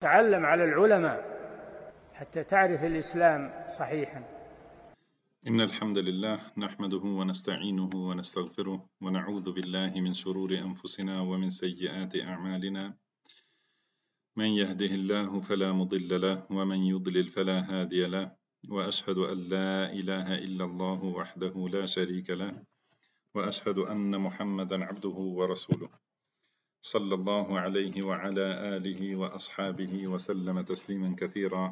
تعلم على العلماء حتى تعرف الإسلام صحيحا إن الحمد لله نحمده ونستعينه ونستغفره ونعوذ بالله من شرور أنفسنا ومن سيئات أعمالنا من يهده الله فلا مضل له ومن يضلل فلا هادي له وأشهد أن لا إله إلا الله وحده لا شريك له وأشهد أن محمدا عبده ورسوله sallallahu alaihi wa ala alihi wa ashabihi wa sallama tasliman katira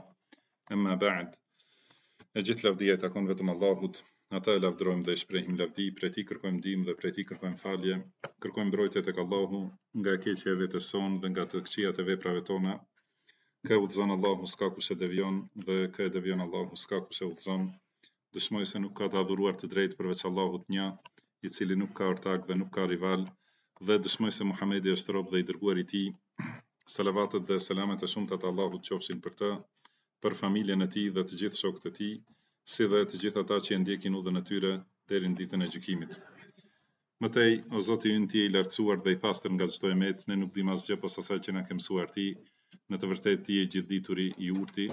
amma ba'd e gjithë lavdia i takon vetëm Allahut ata e lavdrojmë dhe i shprehim lavdi prej tij kërkojmë ndihmë dhe prej tij kërkojmë falje kërkojmë mbrojtje tek Allahu nga e keqja e vetes sonë dhe nga të këqijat e veprave tona kë udhëzon Allahu s'ka kush e devion dhe kë e devion Allahu s'ka kush e udhëzon dëshmoj se nuk ka të adhuruar të drejtë përveç Allahut Një, i cili nuk ka ortak dhe nuk ka rival, dhe dëshmoj se Muhamedi është rob dhe i dërguar i Tij, salavatet dhe selamet e shumta të Allahut qofshin për të, për familjen e tij dhe të gjithë shokët e tij, si dhe të gjithë ata që e ndjekin udhën e tyre deri në Ditën e Gjykimit. Më tej, O Zoti ynë, Ti je i Lartësuar dhe i Pastër nga çdo e metë, ne nuk dimë asgjë pos asaj që na ke mësuar Ti, në të vërtetë Ti je i Gjithëdituri, i Urti,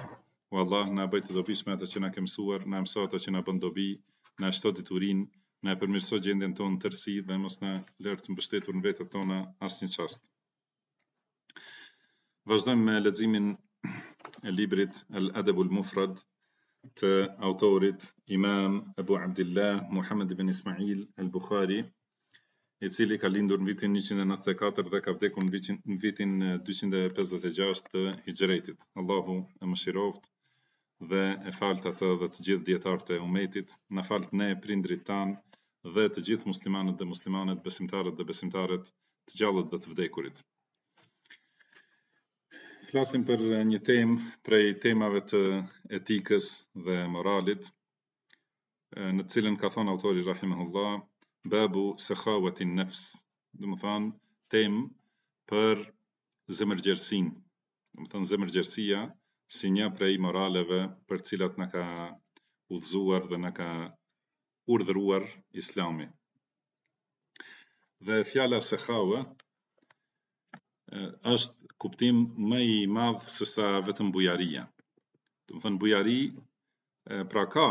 O Allah, na bëj të dobishme ato që na ke mësuar, na mëso ato që na bën dobi, na shto diturinë, na e përmirëso gjendjen tonë në tërësi dhe mos na lër të mbështetur në vetet tona asnjë çast. Vazhdojmë me leximin e librit El Adabul Mufrad të autorit Imam Abu Abdilah Muhamed ibn Ismail El Buhari, i cili ka lindur në vitin 194 dhe ka vdekur në vitin 256 të Hijretit. Allahu e mëshiroftë dhe e faltë atë dhe të gjithë dijetarët e umetit, na faltë ne, prindërit tanë dhe të gjithë muslimanët dhe muslimanet, besimtarët dhe besimtaret, të gjallët dhe të vdekurit. Flasim për një temë prej temave të etikës dhe moralit, në të cilën ka thon autori rahimahullah, babu sehawetin nefs, domethënë temë për zemërgjerësinë, domethënë zemërgjerësia si një prej moraleve për të cilat na ka udhëzuar dhe na ka urdhëruar Islami. Dhe fjala sehawe është kuptim më i madh se sa vetëm bujaria. Domethënë bujari Pra ka,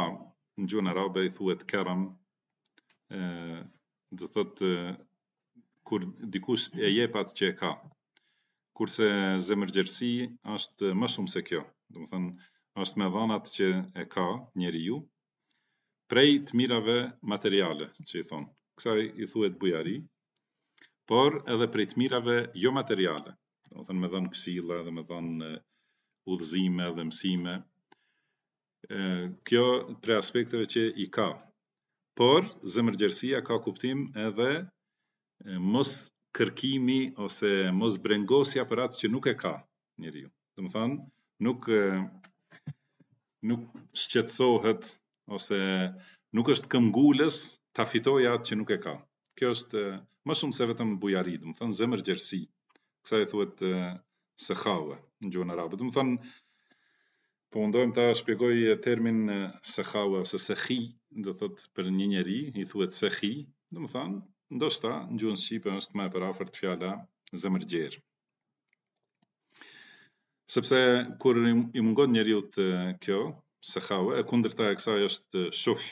në gjuhën arabe i thuhet kerem, do thotë kur dikush e jep atë që e ka. Kurse zemërgjerësia është më shumë se kjo. Domethënë, është me dhan atë që e ka njeriu, prej të mirave materiale, që i thonë. Kësaj i thuhet bujari, por edhe prej të mirave jo materiale, domethënë me dhan këshilla dhe me dhan udhëzime dhe mësime. Kjo prej aspekteve që i ka. Por zemërgjerësia ka kuptim edhe moskërkimi ose mosbrengosja për atë që nuk e ka, njeriu. Domethanë, nuk, nuk shqetsohet ose nuk është këmbgulës ta fitojë atë që nuk e ka. Kjo është më shumë se vetëm bujari, domethanë, zemërgjersi. Kësaj i thuhet sekhave, në gjuhën arabe. Domethanë, po mundohem ta shpjegoj termin sekhave ose sekhi, do thot për një njeri, i thuhet sekhi, domethanë, ndoshta në gjuhën shqipe është më e përafërt fjala zemërgjerë. Sepse kur i mungon njeriut kjo, sekhave, e kundërta e kësaj është shuh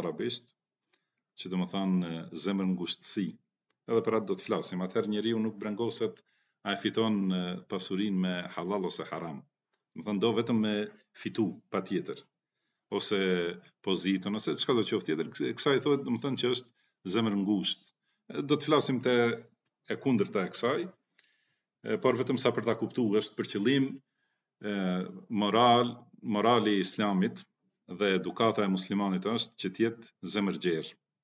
arabisht, që domethanë zemërngushtësi. Edhe për atë do të flasim. Atëherë njeriu nuk brengoset, a e fiton pasurinë me hallall ose haram. Domethënë, do vetëm me fitu, patjetër. Ose pozitën, ose çkado qoftë tjetër, kësaj i thonë, domethënë që është zemërngusht. Do të flasim te e kundërta e kësaj, por vetëm sa për ta kuptu, është për qëllim moral, morali i islamit dhe edukata e muslimanit është që të jetë zemërgjerë.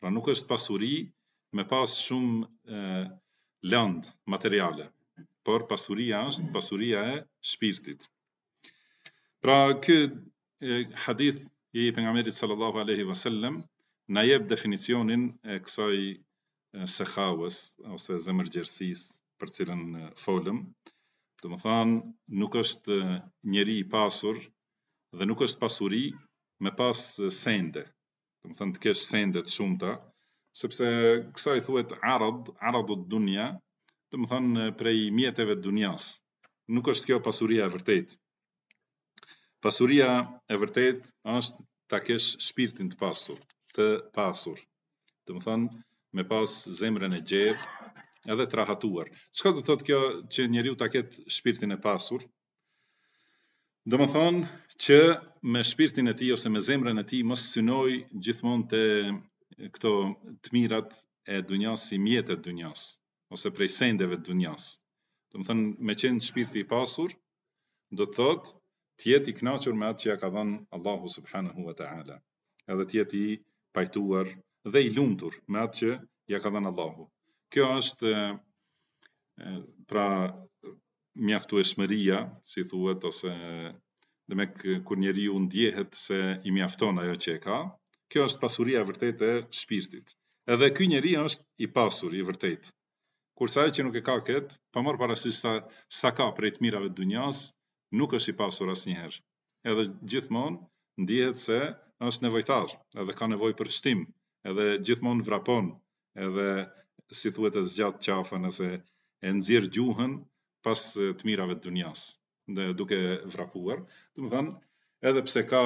Pra nuk është pasuri me pas shumë e, land materiale, por pasuria është pasuria e shpirtit. Pra ky hadith i pejgamberit sallallahu alaihi wasallam na jep definicionin e kësaj sehawes ose zemërgjersisë për cilën folëm. Domethanë nuk është njeri i pasur dhe nuk është pasuri me pas sende, domethonë të kesh sende të shumta, sepse kësaj i thuhet arad, aradu dunya, domethonë prej mjeteve të dunjas. Nuk është kjo pasuria e vërtetë. Pasuria e vërtetë është ta kesh shpirtin të pasur, të pasur. Domethonë me pas zemrën e gjerë, edhe të rahatuar. Çka do thotë kjo që njeriu ta ketë shpirtin e pasur, Domethonë që me shpirtin e tij ose me zemrën e tij mos synojë gjithmonë te këto të mirat e dunjas si mjetet e dunjas ose prej sendeve të dunjas. Domethonë me qenë shpirti i pasur do të thotë të jetë i knaqur me atë që ia ka dhënë Allahu subhanahu wa ta'ala. edhe të jetë i pajtuar dhe i lumtur me atë që ia ka dhënë Allahu. Kjo është pra mjaftueshmëria, si i thuhet ose dome kur njeriu ndjehet se i mjafton ajo që e ka, kjo është pasuria e vërtetë e shpirtit. Edhe ky njeri është i pasur, i vërtetë, Kurse ai që nuk e ka këtë, pa marrë parasysh sa sa ka prej të mirave të dunjas, nuk është i pasur asnjëherë. Edhe gjithmonë ndihet se është nevojtar, edhe ka nevojë për shtim, edhe gjithmonë vrapon, edhe si thuhet e zgjat qafën ose e nxjerr gjuhën pas të mirave të dunjas, duke vrapuar. Domethënë, edhe pse ka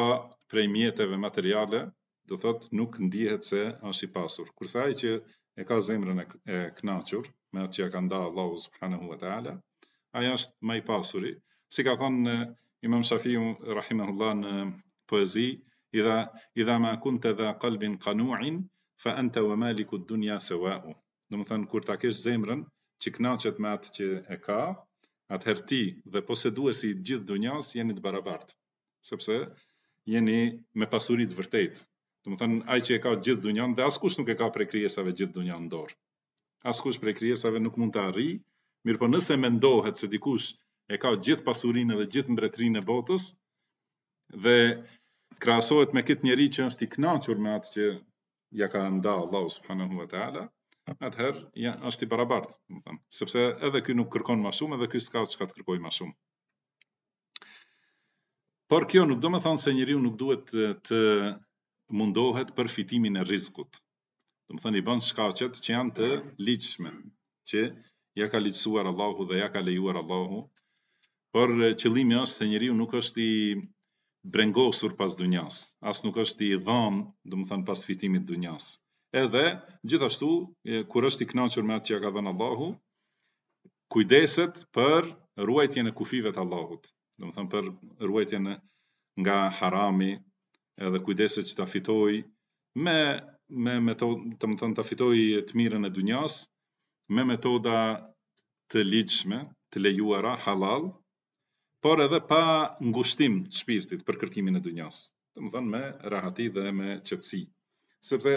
prej mjeteve materiale, do thotë nuk ndihet se është i pasur. Kurse ai që e ka zemrën e, e kënaqur me atë që ja ka nda Allahu subhanahu wa taala, ai është më i pasuri. Si ka thënë Imam Shafiu rahimahullah në poezi, idha idha ma kunta dha qalbin qanu'in fa anta wa maliku dunya sawa'u. Domethënë kur ta kesh zemrën që kënaqet me atë që e ka, atëherë ti dhe poseduesi i gjithë dunjas jeni të barabartë. sepse jeni me pasuri të vërtetë. Domethënë ai që e ka gjithë dunjan dhe askush nuk e ka prej krijesave gjithë dunjan në dorë. Askush prej krijesave nuk mund të arrijë, mirëpo nëse mendohet se dikush e ka gjithë pasurinë dhe gjithë mbretërinë e botës dhe krahasohet me këtë njeri që është i kënaqur me atë që ja ka nda Allahu subhanahu wa taala, atëherë është i barabartë, domethënë, sepse edhe ky nuk kërkon më shumë, edhe ky s'ka çka të kërkojë më shumë. Por kjo nuk domethënë se njeriu nuk duhet të mundohet për fitimin e rrizkut. Domethënë i bën shkaqet që janë të ligjshme, që ja ka ligjësuar Allahu dhe ja ka lejuar Allahu. Por qëllimi është se njeriu nuk është i brengosur pas dunjas, as nuk është i dhënë, domethënë pas fitimit të dunjas. Edhe gjithashtu kur është i kënaqur me atë që ja ka dhënë Allahu, kujdeset për ruajtjen e kufijve të Allahut, domethënë për ruajtjen nga harami, edhe kujdeset që ta fitojë me me metodë, domethënë ta fitojë të mirën e dunjas me metoda të ligjshme, të lejuara hallall, por edhe pa ngushtim të shpirtit për kërkimin e dunjas. Domethënë me rahati dhe me qetësi. Sepse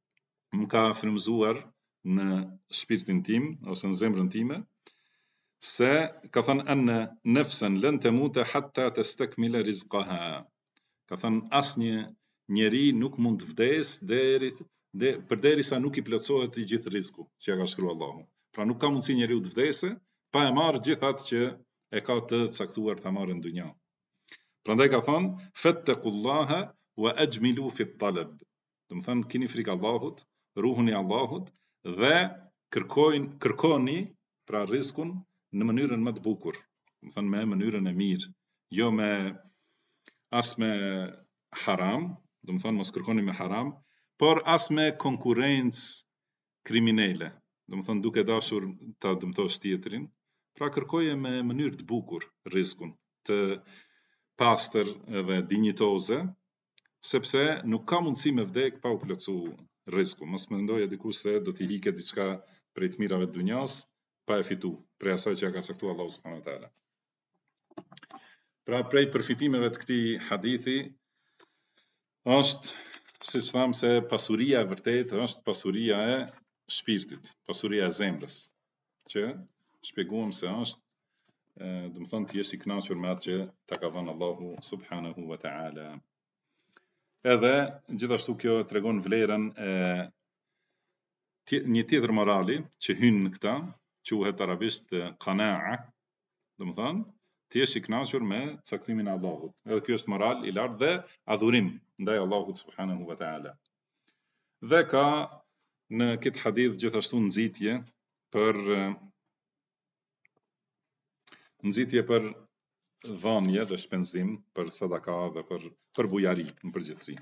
më ka frymëzuar në shpirtin tim ose në zemrën time se ka thënë enne nefsen len temute hatta testekmile rizkaha. Ka thënë asnjë njeri nuk mund të vdesë deri, de, përderisa nuk i plotësohet i gjithë rizku që ja ka shkru Allahu. Pra nuk ka mundësi njeriu të vdesë pa e marrë gjithë atë që e ka të caktuar ta marrë në dunja. Prandaj ka thënë, fettekullaha wa egjmilu fit taleb. Domethënë kini frikë Allahut, ruhuni Allahut dhe kërkojnë kërkoni pra rrizkun në mënyrën më të bukur. Domethënë me mënyrën e mirë, jo me as me haram, domethënë mos kërkoni me haram, por as me konkurrencë kriminale. Domethënë duke dashur ta dëmtosh tjetrin, pra kërkoje me mënyrë të bukur rrizkun, të pastër dhe dinjitoze, sepse nuk ka mundësi me vdek pa u plotësu rrizku. Mos mendojë dikush se do t'i hiket diçka prej të mirave të dynjasë pa e fitu, prej asaj që ia ka caktu Allahu subhanahu wa taala. Pra prej përfitimeve të këtij hadithi është siç thamë se pasuria e vërtetë është pasuria e shpirtit, pasuria e zemrës. që shpjeguam se është domethënë të jesh i kënaqur me atë që ta ka dhënë Allahu subhanahu wa taala. Edhe gjithashtu kjo tregon vlerën e një tjetër morali që hyn në këtë, quhet arabisht qanaa, domethënë të jesh i kënaqur me caktimin e Allahut. Edhe ky është moral i lartë dhe adhurim ndaj Allahut subhanahu wa taala. Dhe ka në këtë hadith gjithashtu nxitje për nxitje për dhënie dhe shpenzim për sadaka dhe për për bujari në përgjithësi.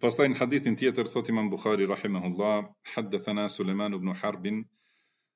Pastaj në hadithin tjetër thotë Imam Buhari rahimahullah, haddathana Sulejman ibn Harb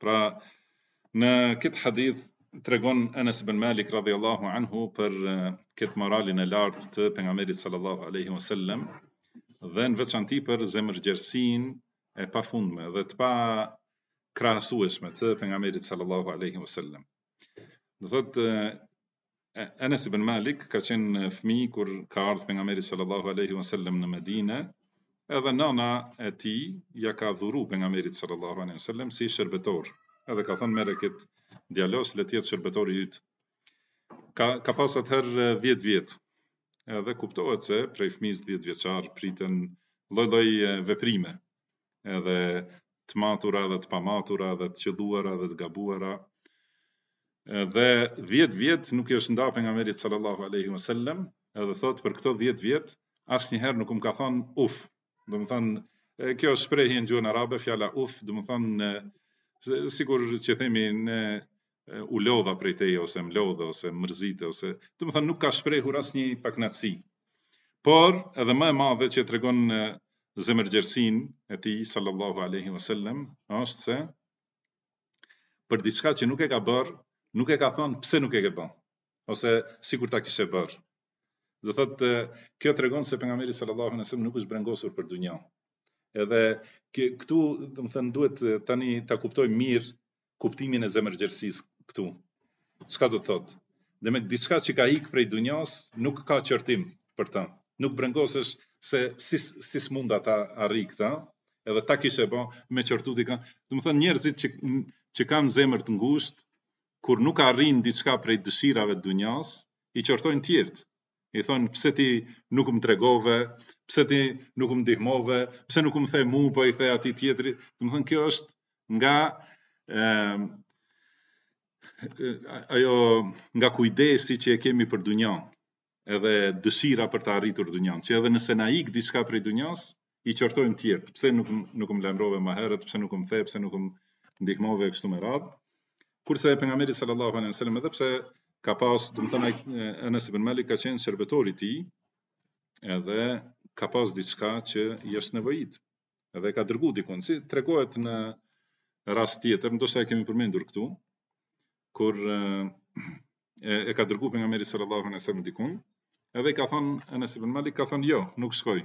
Pra, në këtë hadith tregon Enes ibn Malik radhiyallahu anhu për këtë moralin e lartë të pejgamberit sallallahu alaihi wasallam dhe në veçanti për zemërgjerësinë e pafundme dhe të pakrahasueshme të pejgamberit sallallahu alaihi wasallam. Do thotë Enes ibn Malik ka qenë fëmijë kur ka ardh pejgamberi sallallahu alaihi wasallam në Medinë, edhe nana e tij ia ka dhuru pejgamberit sallallahu alaihi wasallam si shërbetor. Edhe ka thënë merre kët djalos le të jetë shërbetori yt. Ka ka pas atëherë 10 vjet. Edhe kuptohet se prej fëmisë 10 vjeçar priten lloj-lloj veprime. edhe të matura edhe të pamatura dhe të qëlluara edhe të gabuara. Dhe 10 vjet nuk i është nda pejgamberit sallallahu alaihi wasallam, edhe thotë për këto 10 vjet asnjëherë nuk më ka thënë uf. Domethënë kjo është shprehje në gjuhën arabe, fjala uf, domethënë sikur që themi ne u lodha prej teje ose më lodhe ose më mërzite ose domethënë nuk ka shprehur asnjë pakënaqësi. Por edhe më e madhe që tregon zemërgjerësinë e tij sallallahu alaihi wasallam është se për diçka që nuk e ka bërë, nuk i ka thënë pse nuk e ke bërë ose sikur ta kishe bërë. Do thotë kjo tregon se pejgamberi sallallahu alaihi wasallam nuk është brengosur për dunja. Edhe këtu, domethënë duhet tani ta kuptojmë mirë kuptimin e zemërgjerësisë këtu. Çka do të thotë? Domethënë diçka që ka ik prej dunjas, nuk ka qortim për ta. Nuk brengosesh se si, si s'munda ta arrij këta, edhe ta kishe bo, me qortu dikë. Domethënë njerëzit që, që kanë zemër të ngushtë, kur nuk arrijnë diçka prej dëshirave të dunjas, i qortojnë tjerët. I thonë, pse ti nuk më tregove, pse ti nuk më ndihmove, pse nuk më the mu, po i the atij tjetrit. Domethënë, kjo është nga ajo nga kujdesi që e kemi për dunjan, edhe dëshira për ta arritur dunjan, që edhe nëse na ik diçka prej dunjas, i qortojmë tjerët, pse nuk nuk më lajmërove më herët, pse nuk më the, pse nuk më ndihmove kështu me radhë. Kurse pejgamberi sallallahu alejhi ve sellem edhe pse ka pas, domethënë Anas ibn Malik ka qenë shërbëtor i tij, edhe ka pas diçka që i është nevojit. Edhe e ka dërgu dikun, si tregohet në rast tjetër, ndoshta e kemi përmendur këtu, kur e ka dërguar pejgamberi sallallahu alaihi wasallam dikun, edhe i ka thënë Anas ibn Malik ka thënë jo, nuk shkoj.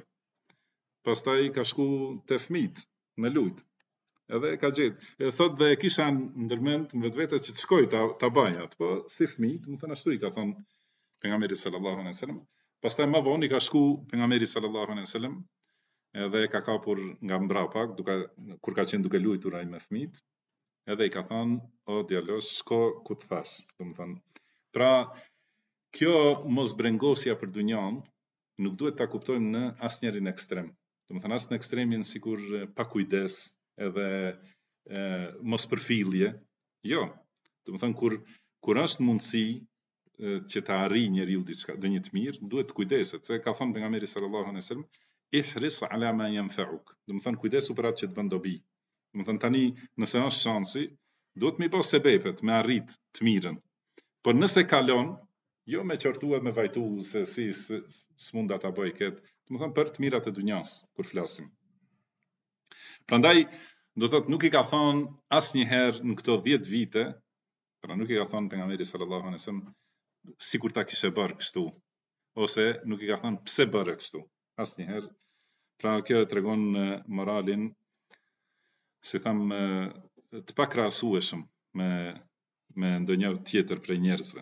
Pastaj ka shku te fëmijët me lujt. Edhe e ka gjet. E thotë dhe e kisha ndërmend në vetvete që të shkoj ta ta baj atë, po si fëmijë, domethënë ashtu i ka thënë pejgamberit sallallahu alaihi wasallam. Pastaj më vonë i ka shku pejgamberi sallallahu alaihi wasallam edhe e ka kapur nga mbrapa, duke kur ka qenë duke luajtur ai me fëmijët, edhe i ka thënë o djalosh shko ku të thashë. Domethënë, pra kjo mosbrengosja për dunjan nuk duhet ta kuptojmë në asnjërin ekstrem. Domethënë as në ekstremin sikur pakujdes edhe e, mospërfillje. Jo. Domethënë kur kur është mundësi që të arrijë njeriu diçka, ndonjë të mirë, duhet të kujdeset, se ka thënë pejgamberi sallallahu alejhi ve sellem, ihris ala ma yanfa'uk. Domethënë kujdesu për atë që të bën dobi. Domethënë tani, nëse është shansi, duhet me i pas sebepet me arrit të mirën. Por nëse kalon, jo me qortu e me vajtu se si s'munda ta bëj këtë, domethënë për të mirat e dunjas kur flasim. Prandaj do thotë nuk i ka thënë asnjëherë në këto 10 vite Pra nuk i ka thënë pejgamberi sallallahu alaihi wasallam sikur ta kishe bërë kështu ose nuk i ka thënë pse bëre kështu. Asnjëherë. Pra kjo e tregon moralin siç thamë të pakrahasueshëm me me ndonjë tjetër prej njerëzve.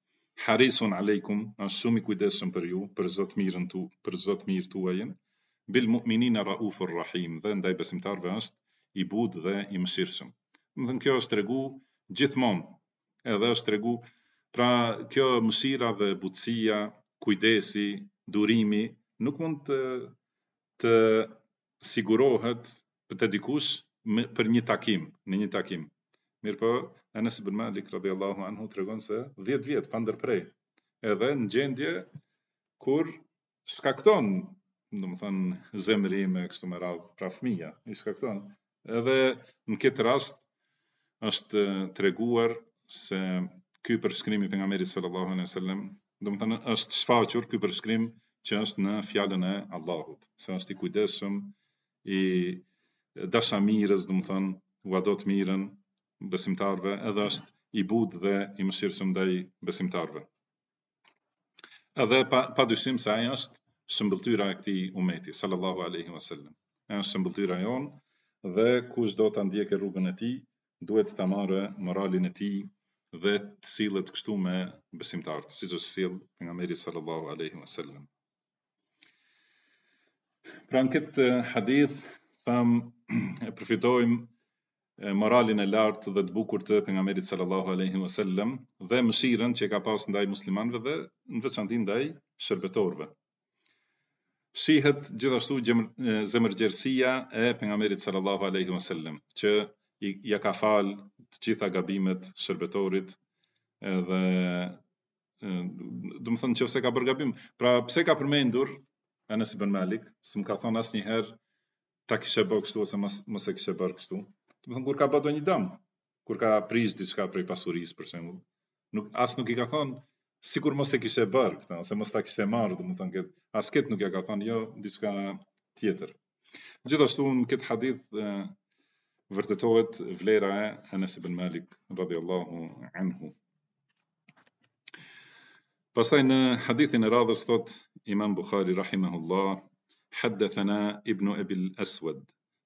Harisun alejkum, është shumë i kujdesshëm për ju, për çdo të mirën tu, për çdo të mirë tuajën, bil mu'minina raufur rahim, dhe ndaj besimtarëve është i butë dhe i mëshirshëm. Domethënë kjo është tregu gjithmonë, edhe është tregu pra kjo mëshira dhe butësia, kujdesi, durimi nuk mund të të sigurohet për te dikush për një takim, në një takim. Mirpo Enes ibn Malik radhiyallahu anhu tregon se 10 vjet pa ndërprerje, edhe në gjendje kur shkakton, domethënë zemërim e kështu me radh pra fëmija, i shkakton. Edhe në këtë rast është treguar se ky përshkrimi i pejgamberit sallallahu alejhi ve sellem Domethënë është shfaqur ky përshkrim që është në fjalën e Allahut, se është i kujdesshëm, është dashamirës, domethënë ua do të mirën besimtarëve, edhe është i butë dhe i mëshirshëm ndaj besimtarëve. Edhe pa, pa dyshim se ai është shëmbëlltyra e këtij umeti, sallallahu alaihi wasallam. Ai është shëmbëlltyra jonë dhe kush do ta ndjekë rrugën e tij, duhet ta marrë moralin e tij dhe të sillet kështu me besimtarët, siç është sjell pejgamberi sallallahu alaihi wasallam. Pra në këtë hadith thamë e përfitojmë moralin e lartë dhe të bukur të pejgamberit sallallahu alaihi wasallam dhe mëshirën që ka pas ndaj muslimanëve dhe në veçanti ndaj shërbëtorëve, Shihet gjithashtu zemërgjerësia e Pejgamberit sallallahu alejhi ve sellem, që ia ka falë të gjitha gabimet shërbëtorit edhe domethënë qoftë se ka bërë gabim, pra pse ka përmendur Enes ibn Malik, s'më ka thënë asnjëherë ta kishe bërë kështu ose mos mos e kishe bërë kështu. Domethënë kur ka bërë ndonjë dëm, kur ka prish diçka prej pasurisë për shembull, nuk as nuk i ka thënë sikur mos e kishe bërë këtë ose mos ta kishe marrë, domethënë këtë as këtë nuk ia ka thënë jo diçka tjetër. Gjithashtu në këtë hadith vërtetohet vlera e Anas ibn Malik radhiyallahu anhu. Pastaj në hadithin e radhës thotë Imam Bukhari rahimahullah, haddathana Ibn Abi al-Aswad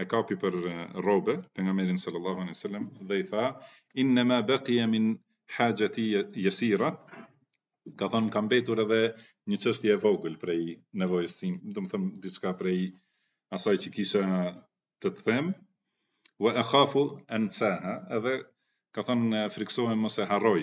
e kapi për rrobe pejgamberin sallallahu alaihi wasallam dhe i tha innama baqiya min hajati yasira ka thënë ka mbetur edhe një çështje e vogël prej nevojës time domethënë diçka prej asaj që kisha të të them wa akhafu ansaha edhe ka thënë friksohem mos e harroj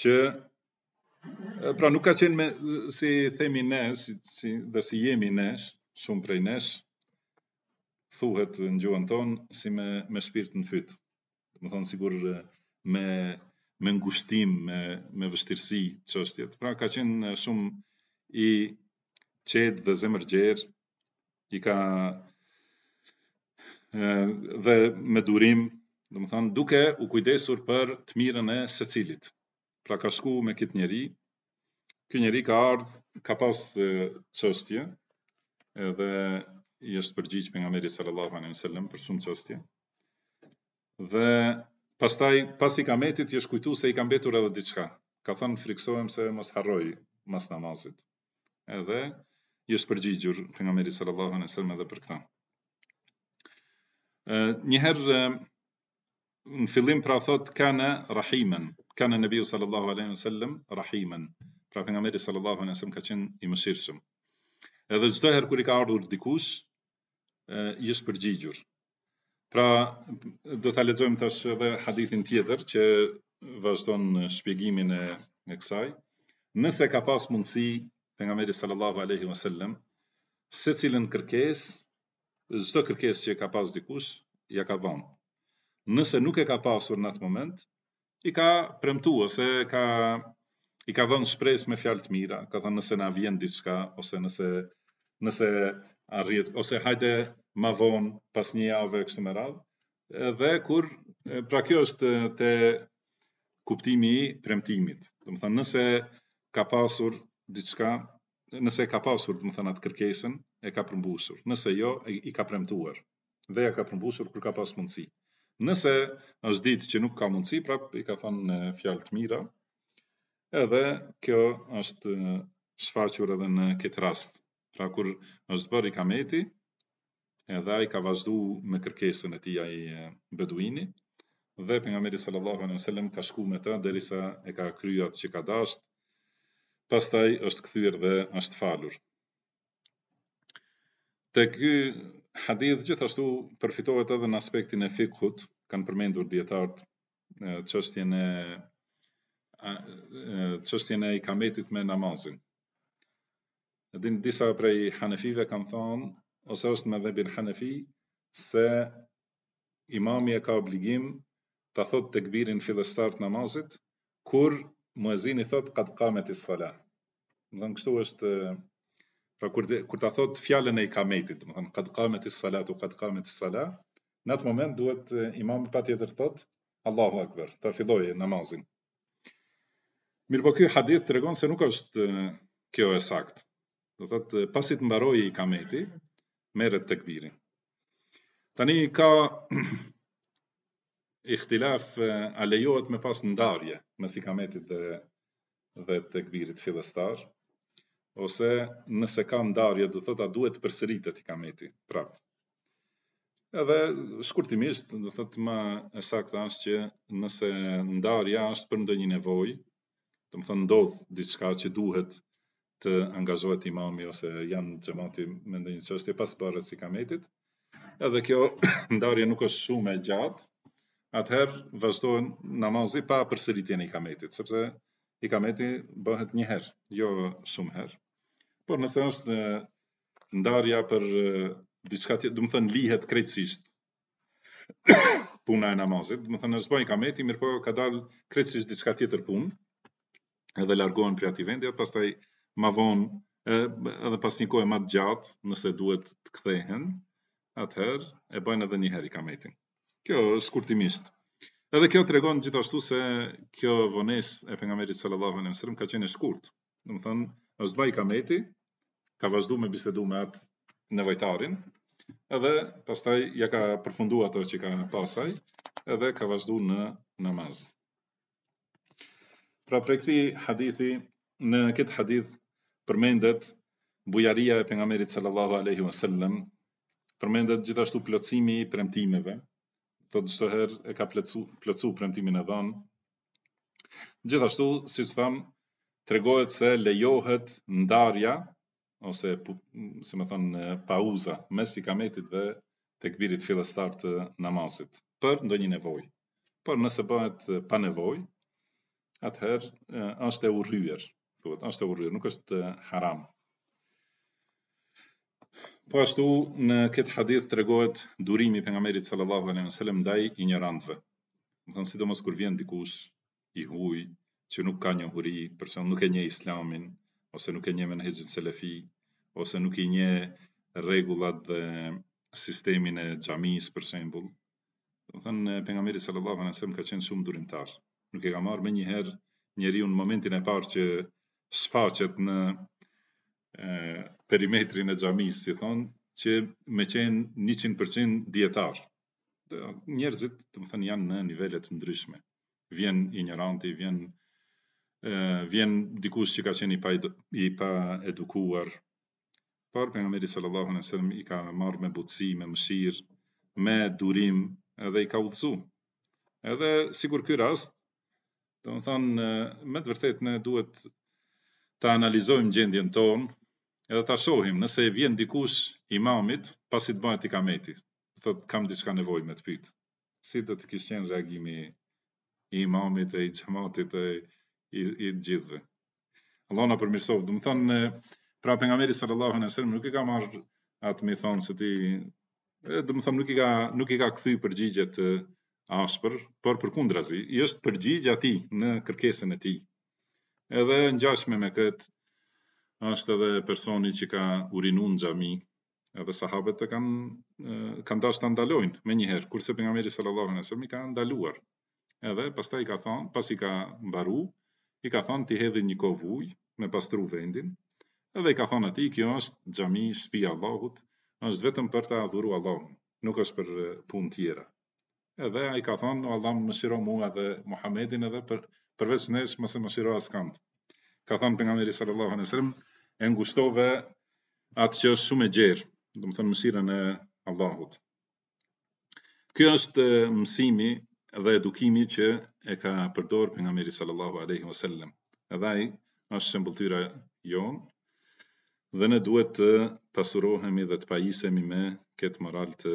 që pra nuk ka qenë me si themi ne, si dhe si jemi ne shumë prej nesh thuhet në gjuhën tonë si me me shpirt në fyt domethënë sikur me me ngushtim me me vështirësi çështjet pra ka qenë shumë i qetë dhe zemërgjerë i ka dhe me durim, domethënë, duke u kujdesur për të mirën e secilit. Pra ka shku me këtë njeri, ky njeri ka ardhë, ka pas çështje, edhe i është përgjigj pejgamberi sallallahu alejhi ve sellem për shumë çështje, dhe pastaj, pas ikametit, i është kujtu se i ka mbetur edhe diçka. Ka thënë, friksohem se mos harroj mas namazit. Edhe i është përgjigjur pejgamberi sallallahu alejhi ve sellem edhe për këtë. Njëherë në fillim pra thotë kana rahiman, kana nabi sallallahu alejhi ve sellem rahiman. Pra pejgamberi sallallahu alejhi ve sellem ka qenë i mëshirshëm. Edhe çdo herë kur i ka ardhur dikush, i është përgjigjur. Pra, do ta lexojmë tash edhe hadithin tjetër që vazhdon shpjegimin e kësaj. Nëse ka pas mundësi, pejgamberi sallallahu aleyhi wa sallem, secilën kërkesë, çdo kërkesë që ka pas dikush, ia ka dhënë. Nëse nuk e ka pasur në atë moment, i ka premtuar ose ka i ka dhënë shpresë me fjalë të mira, ka thënë nëse na vjen diçka ose nëse nëse arrihet ose hajde ma vonë pas një jave kështu me radhë. Dhe kur pra kjo është te kuptimi i premtimit. Domethënë nëse ka pasur diçka, nëse ka pasur domethënë atë kërkesën e ka përmbushur. Nëse jo, i ka premtuar. dhe ia ka përmbushur kur ka pas mundësi. Nëse është dit që nuk ka mundësi, prap i ka thënë fjalë të mira. Edhe kjo është shfaqur edhe në këtë rast. Pra kur është bërë ikameti, edhe ai ka vazhdu me kërkesën e tij ai beduini dhe pejgamberi sallallahu alejhi ve sellem ka shku me të derisa e ka kryer atë që ka dasht. Pastaj është kthyer dhe është falur. Te ky hadith gjithashtu përfitohet edhe në aspektin e fikhut, kanë përmendur dijetarët çështjen e çështjen e ikametit me namazin. Edhe në disa prej hanefive kanë thanë, ose është medhhebi hanefi, se imami e ka obligim ta thotë tekbirin fillestar të namazit kur muezini thotë kad qametis salah. Domethënë kështu është pra kur dhe, kur ta thotë fjalën e ikametit, domethënë kad qametis salatu kad qametis salah, në atë moment duhet imami patjetër t'thotë Allahu Akbar, ta fillojë namazin. Mirëpo ky hadith tregon se nuk është kjo e saktë. Do thotë, pasi t'mbarojë ikameti, merret tekbiri. Tani ka ihtilaf a lejohet me pas ndarje mes ikametit dhe dhe tekbirit fillestar ose nëse ka ndarje do thotë a duhet të përsëritet ikameti prap. Edhe shkurtimisht do thotë ma e saktë asht që nëse ndarja është për ndonjë nevojë domethënë ndodh diçka që duhet të angazhohet imami ose janë xhamati me ndonjë çështje pas barjes së ikametit. Edhe kjo ndarje nuk është shumë e gjatë. Atëherë vazhdohet namazi pa përsëritjen e ikametit, sepse ikameti bëhet një herë, jo shumë herë. Por nëse është ndarja për diçka tjetër, domethënë lihet krejtësisht, puna e namazit, domethënë është ba ikameti, mirëpo ka dalë krejtësisht diçka tjetër punë, edhe largohen prej atij vendi, pastaj ma vonë edhe pas një kohe ma të gjatë, nëse duhet të kthehen, atëherë e bëjnë edhe një herë ikametin. Kjo është shkurtimisht. Edhe kjo tregon gjithashtu se kjo vonesë e pejgamberit sallallahu alejhi ve sellem ka qenë e shkurt, domethënë është ba ikameti, ka vazhdu me bisedu me atë nevojtarin, edhe pastaj ia ka përfundu ato që ka pas ai, edhe ka vazhdu në namaz. Pra prej këti hadithi, në këtë hadith përmendet bujaria e pejgamberit sallallahu aleyhi wa sallam, përmendet gjithashtu plotësimi i premtimeve, thotë çdo herë e ka plotsu, plotsu premtimin e dhanë, Gjithashtu, siç thamë, tregohet se lejohet ndarja ose si me thanë pauza mes ikametit dhe tekbirit fillestar të namazit për ndonjë nevojë. Por nëse bëhet pa nevojë, atëherë është e urryer Thuhet, është e urryer, nuk është haram. Po ashtu në këtë hadith tregohet durimi i pejgamberit sallallahu alejhi ve sellem ndaj injorantëve. Domethënë sidomos kur vjen dikush i huaj që nuk ka njohuri, për shembull nuk e njeh Islamin ose nuk e njeh menhexhin selefi ose nuk i njeh rregullat dhe sistemin e xhamisë për shembull, Domethënë pejgamberi sallallahu alaihi wasallam ka qenë shumë durimtar. Nuk e ka marrë menjëherë njeriun në momentin e parë që shfaqet në perimetrin e xhamisë, si thonë, që me qenë 100% dietar. Njerëzit, domethënë, janë në nivele të ndryshme. Vjen injoranti, vjen vjen dikush që ka qenë i pa i pa edukuar, por pejgamberi sallallahu alejhi ve sellem i ka marrë me butësi, me mëshirë, me durim edhe i ka udhëzu. Edhe sikur ky rast, domethënë me të vërtetë ne duhet ta analizojmë gjendjen tonë edhe ta shohim nëse i vjen dikush imamit pasi të bëhet ikameti. Thotë kam diçka nevojë me të pyt. si do të kishte qenë reagimi i imamit e i xhamatit e i, i gjithëve. Allah na përmirësoftë. Domethënë pra pejgamberi sallallahu alejhi ve sellem nuk e ka marrë atë me i thon se ti domethënë nuk i ka nuk i ka kthy përgjigje të ashpër, por përkundrazi, i është përgjigj atij në kërkesën e tij. Edhe ngjashme me këtë është edhe personi që ka urinu në xhami, Edhe sahabët e kanë kanë dasht ta ndalojnë menjëherë, kurse pejgamberi sallallahu alajhi wasallam i ka ndaluar. Edhe pastaj i ka thënë, pasi ka mbaru, i ka thënë t'i hedhin një kovë ujë me pastru vendin. Edhe i ka thënë atij, kjo është xhami, shpi e Allahut, është vetëm për ta adhuru Allahun, nuk është për punë tjera. edhe ai ka thënë Allah më mëshiro mua dhe Muhamedin edhe për përveç nesh mos e mëshiro askënd. Ka thënë pejgamberi sallallahu alaihi wasallam e ngushtove atë që është shumë e gjerë, domethënë mëshirën e Allahut. Ky është mësimi dhe edukimi që e ka përdor pejgamberi sallallahu alaihi wasallam. Edhe ai është shëmbëlltyra jonë dhe ne duhet të pasurohemi dhe të pajisemi me këtë moral të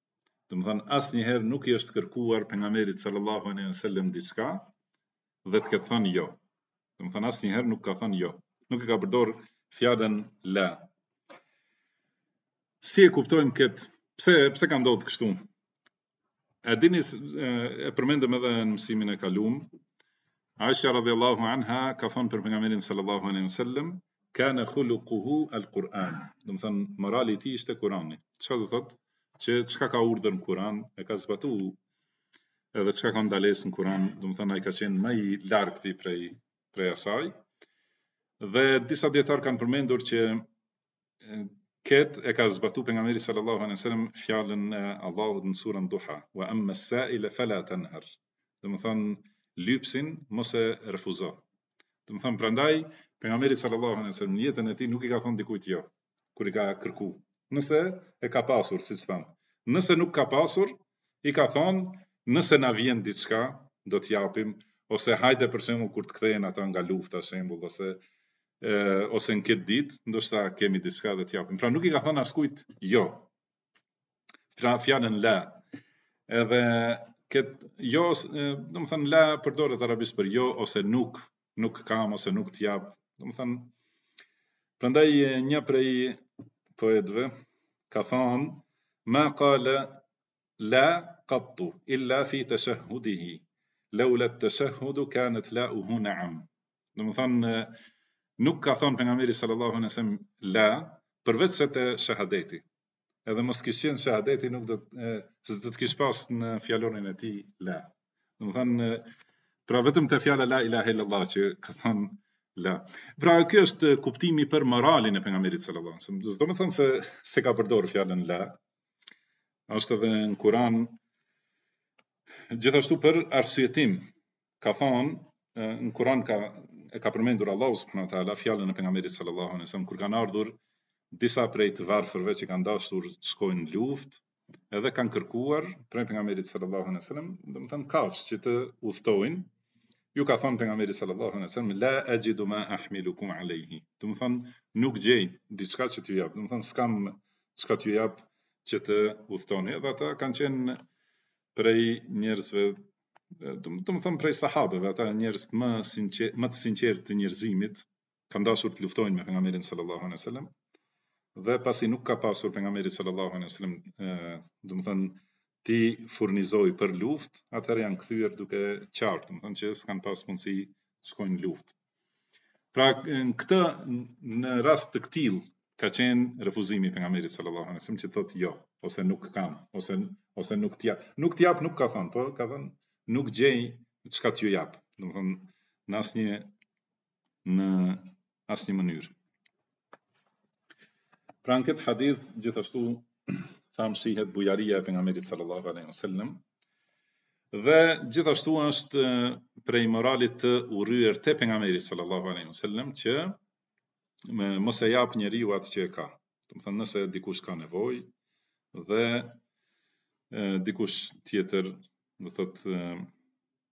Domethënë asnjëherë nuk i është kërkuar pejgamberit sallallahu alejhi ve sellem diçka dhe të ketë thënë jo. Domethënë asnjëherë nuk ka thënë jo. Nuk e ka përdor fjalën la. Si e kuptojmë këtë? Pse pse ka ndodh kështu? E dini e përmendëm edhe në mësimin e kalum. Aisha radhiyallahu anha ka thënë për pejgamberin sallallahu alejhi ve sellem, Kana khuluquhu al-Quran. Domethënë morali i tij ishte Kurani. Çfarë do thotë? Që çka ka urdhër në Kur'an e ka zbatuar. Edhe çka ka ndalesë në Kur'an, domethënë ai ka qenë më i largëti prej prej asaj. Dhe disa dijetarë kanë përmendur që këtë e ka zbatuar pejgamberi sallallahu alejhi ue sellem fjalën e Allahut në surën Duha, wa amma as-sa'ila fala tanhar. Domethënë, lypësin, mos e refuzo. Domethënë, prandaj, pejgamberi sallallahu alaihi wasallam në jetën e tij nuk i ka thënë dikujt jo, kur i ka kërku. Nëse e ka pasur, siç thanë. Nëse nuk ka pasur, i ka thënë, nëse na vjen diçka, do t'japim, ose hajde për shembull kur të kthehen ata nga lufta shembull ose e, ose në këtë ditë ndoshta kemi diçka dhe të japim. Pra nuk i ka thënë askujt jo. pra fjalën la. Edhe kët jo, domethënë la përdoret arabisht për jo ose nuk, nuk kam ose nuk të jap. Domethënë prandaj një prej poetëve ka thënë ma qala la qattu illa fi tashahudihi. Laula tashahudu kanat la uhu na'am. Domethënë nuk ka thënë pejgamberi sallallahu alaihi wasallam la përveçse te shahadeti. Edhe mos t'kish qenë shahadeti nuk do të se do të kish pas në fjalorin e tij la. Domethënë pra vetëm te fjala la ilaha illallah që ka thënë la. Pra ky është kuptimi për moralin e pejgamberit sallallahu alaihi wasallam. Domethënë se s'e ka përdor fjalën la. Është edhe në Kur'an gjithashtu për arsyetim ka thënë në Kur'an ka e ka përmendur Allahu subhanahu wa taala fjalën e pejgamberit sallallahu alaihi wasallam kur kanë ardhur disa prej të varfërve që kanë dashur të shkojnë në luftë, edhe kanë kërkuar prej pejgamberit sallallahu alaihi wasallam, domethënë kafshë që të udhëtojnë, ju ka thënë pejgamberi sallallahu alaihi wasallam la ajidu ma ahmilukum alayhi. Domethënë nuk gjej diçka që t'ju jap, domethënë s'kam çka t'ju jap që të udhëtoni. Edhe ata kanë qenë prej njerëzve domethënë prej sahabeve, ata njerëz më sinqer, më të sinqertë të njerëzimit, kanë dashur të luftojnë me pejgamberin sallallahu alaihi wasallam dhe pasi nuk ka pasur pejgamberi sallallahu alaihi wasallam domethënë t'i furnizojë për luftë, atëherë janë kthyer duke qarë, domethënë që s'kanë pas mundësi të shkojnë në luftë. Pra në këtë në rast të këtillë ka qenë refuzimi i pejgamberit sallallahu alaihi wasallam që thotë jo ose nuk kam ose ose nuk të jap. Nuk të jap nuk ka thënë, po ka thënë nuk gjej çka t'ju jap. Domethënë në asnjë në asnjë mënyrë. Pra në këtë hadith, gjithashtu, thamë shihet bujaria e pejgamberit sallallahu alaihi wa sallam, dhe gjithashtu është prej moralit të urryer te pejgamberit sallallahu alaihi wa sallam, që mos e jap njeriu atë që e ka. Domethënë nëse dikush ka nevojë dhe e, dikush tjetër, do thotë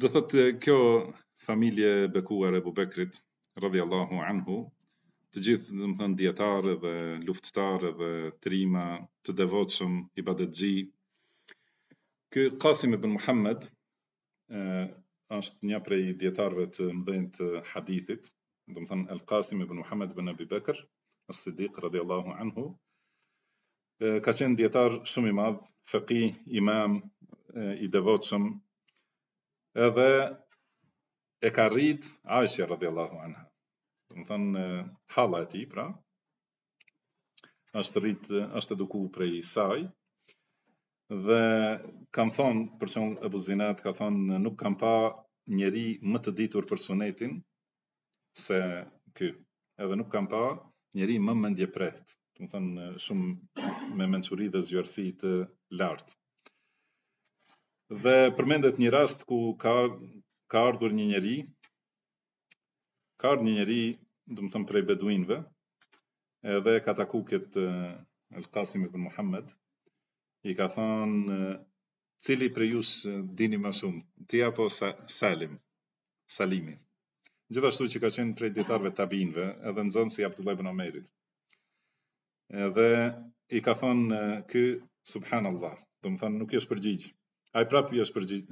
Do thotë kjo familje e bekuar e Ebu Bekrit, radhiallahu anhu, të gjithë, domethënë, dijetarë dhe luftëtarë dhe trima të devotshëm, ibadetxhi. Ky Kasim ibn Muhammed, është një prej dijetarëve të mëdhenj të hadithit, domethënë, El Kasim ibn Muhammed ibn Ebi Bekr, es-Sidik, radhiallahu anhu, Ka qenë dijetar shumë i madh, fekih, imam i devotshëm. Edhe e ka rrit Aisha radhiyallahu anha. Domethënë halla e tij, pra, është rrit, është eduku prej saj. Dhe ka thonë për shembull Abu Zinad ka thonë nuk kam pa njeri më të ditur për sunetin se ky. Edhe nuk kam pa njeri më mendjeprehtë, domethënë shumë me mençuri dhe zgjuarsi të lartë. Dhe përmendet një rast ku ka ka ardhur një njeri, ka ardhur një njeri, domethënë prej beduinëve, edhe ka taku këtë El Qasim ibn Muhammed, i ka thënë Cili prej jush dini më shumë, ti apo Salim? Salimi gjithashtu që ka qenë prej dijetarëve tabiinëve, edhe nxënës i Abdullah ibn Omerit. Edhe i ka thonë ky subhanallah, domethënë nuk i është përgjigj. Ai prapë i është përgjigj,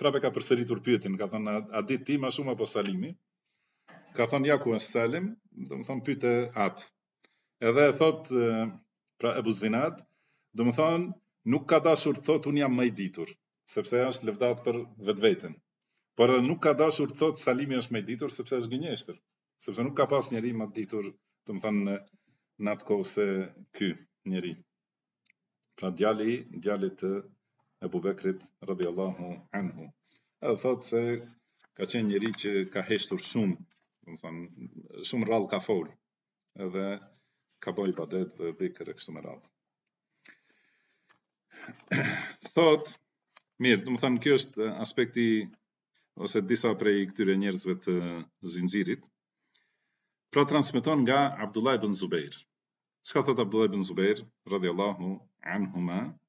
prapë e ka përsëritur pyetjen, ka thonë a di ti më shumë apo Salimi? Ka thonë ja ku është Salim, domethënë pyete atë. Edhe e thot pra Ebu Zinad, domethënë, nuk ka dashur të thot unë jam më i ditur, sepse është lëvdatë për vetveten. Por edhe nuk ka dashur të thot Salimi është më i ditur sepse është gënjeshtër, sepse nuk ka pas njeri më të ditur, domethënë në, në atë kohë se ky njeri. Pra djali i djalit të Ebu Bekrit radhiyallahu anhu. Edhe thot se ka qenë njeri që ka heshtur shumë, domethënë, shumë rrallë ka folë, edhe ka bo ibadet dhe dhikër e kështu me radhë. Thot, mirë, domethënë, kjo është aspekti ose disa prej këtyre njerëzve të zinxhirit. Pra transmeton nga Abdullah ibn Zubair. Çka thot Abdullah ibn Zubair, radhiyallahu anhuma,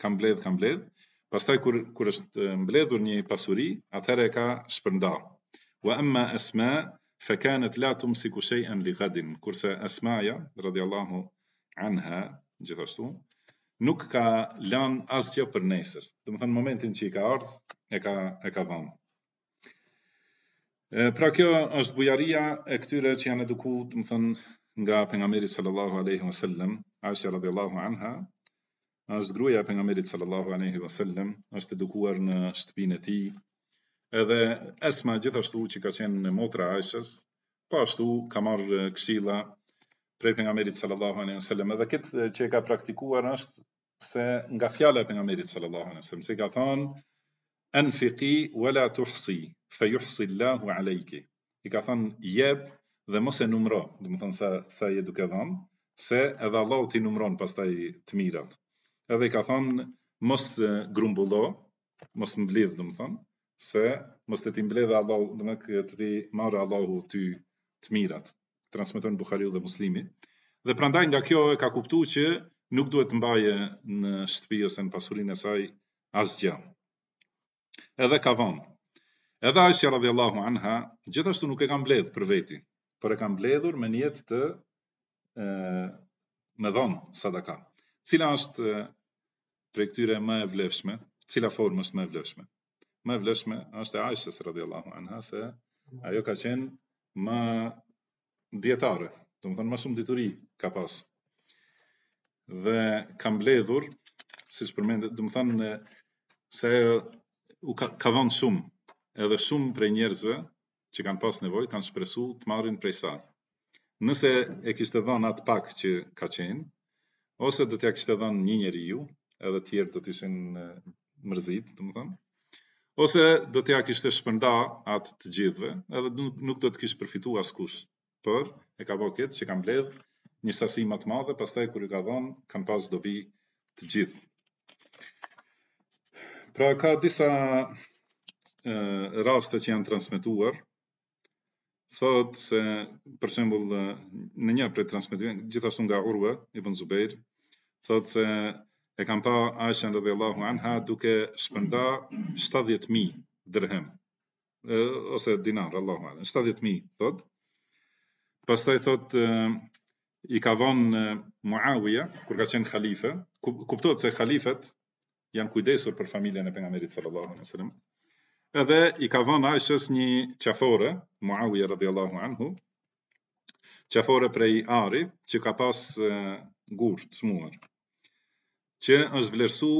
ka mbledh, ka mbledh, pastaj kur, kur është mbledhur një pasuri, atëherë e ka shpërnda. Wa emma esma, fe kanet la tumsiku shejen li gadin, kurse esmaja, radiallahu anha, gjithashtu, nuk ka lan asgjë për nesër. Domethënë, momentin që i ka ardhë, e ka, e ka dhanë. Pra kjo është bujaria e këtyre që janë eduku, domethënë, nga pejgamberi sallallahu aleyhi wa sallam, Aisha radiallahu anha, është gruja e pejgamberit sallallahu aleyhi wa sallam, është edukuar në shtëpinë e tij, edhe esma gjithashtu që ka qenë motra e Aishës, pa po ashtu ka marrë këshila prej pejgamberit sallallahu aleyhi wa sallam, edhe këtë që e ka praktikuar është se nga fjala e pejgamberit sallallahu alaihi wasallam se i ka thënë anfiqi wala tuhsi fayuhsi Allahu alayki i ka thënë jep dhe mos e numëro domethënë sa sa je duke dhënë se edhe Allahu t'i numëron pastaj të mirat edhe i ka thënë mos grumbullo mos mblidh domethënë se mos të t'i mbledhë Allahu, domethënë të t'i marrë Allahu ty të mirat. Transmeton Buhariu dhe Muslimi. Dhe prandaj nga kjo e ka kuptuar që nuk duhet të mbajë në shtëpi ose në pasurinë e saj asgjë. Edhe ka dhënë. Edhe Aisha radhiyallahu anha gjithashtu nuk e ka mbledh për veti, por e ka mbledhur me nijet të me dhon sadaka. Cila është prej këtyre më e vlefshme? Cila formë është më e vlefshme? Më e vlefshme është e Aishës radhiyallahu anha se ajo ka qenë më dijetare, domethënë më shumë dituri ka pas. Dhe ka mbledhur, siç përmendet, domethënë se u ka, ka dhënë shumë, edhe shumë prej njerëzve që kanë pas nevojë kanë shpresu të marrin prej saj. Nëse e kishte dhënë atë pak që ka qenë, ose do t'ja kishte dhënë një njeriu, edhe të tjerë do të ishin mërzit, domethënë. Ose do t'ja kishte shpërnda atë të gjithëve, edhe nuk do të kish përfituar askush. por e ka bërë këtë që ka mbledh një sasi më të madhe, pastaj kur i ka dhënë kanë pas dobi të gjithë. Pra ka disa e, raste që janë transmetuar, thot se për shembull në një prej transmetimeve gjithashtu nga Urwa ibn Zubair thot se e kam pa Aisha radhiyallahu anha duke shpërnda 70000 dirhem ose dinar, Allahu alem, 70.000, thot. Pastaj thot i ka dhënë Muawija kur ka qenë halife, kuptohet se halifet janë kujdesur për familjen e pejgamberit sallallahu alaihi wasallam. Edhe i ka dhënë Aishës një qafore, Muawija radhiyallahu anhu, qafore prej ari që ka pas gurë të çmuar, që është vlerësu